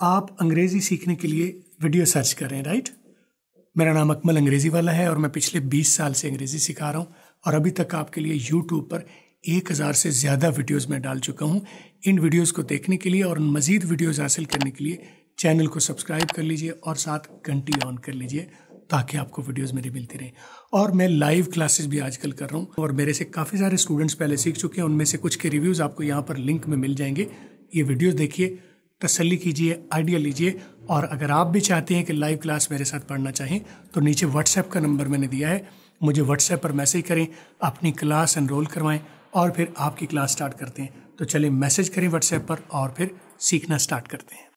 आप अंग्रेज़ी सीखने के लिए वीडियो सर्च कर राइट मेरा नाम अकमल अंग्रेज़ी वाला है और मैं पिछले 20 साल से अंग्रेज़ी सिखा रहा हूँ और अभी तक आपके लिए यूट्यूब पर एक हज़ार से ज़्यादा वीडियोस मैं डाल चुका हूँ। इन वीडियोस को देखने के लिए और मज़ीद वीडियोस हासिल करने के लिए चैनल को सब्सक्राइब कर लीजिए और साथ घंटी ऑन कर लीजिए ताकि आपको वीडियोस मेरी मिलती रहें। और मैं लाइव क्लासेस भी आजकल कर रहा हूँ और मेरे से काफ़ी सारे स्टूडेंट्स पहले सीख चुके हैं। उनमें से कुछ के रिव्यूज़ आपको यहाँ पर लिंक में मिल जाएँगे। ये वीडियोस देखिए तसल्ली कीजिए, आइडिया लीजिए। और अगर आप भी चाहते हैं कि लाइव क्लास मेरे साथ पढ़ना चाहें तो नीचे व्हाट्सएप का नंबर मैंने दिया है। मुझे व्हाट्सएप पर मैसेज करें, अपनी क्लास एनरोल करवाएँ और फिर आपकी क्लास स्टार्ट करते हैं। तो चलिए मैसेज करें व्हाट्सएप पर और फिर सीखना स्टार्ट करते हैं।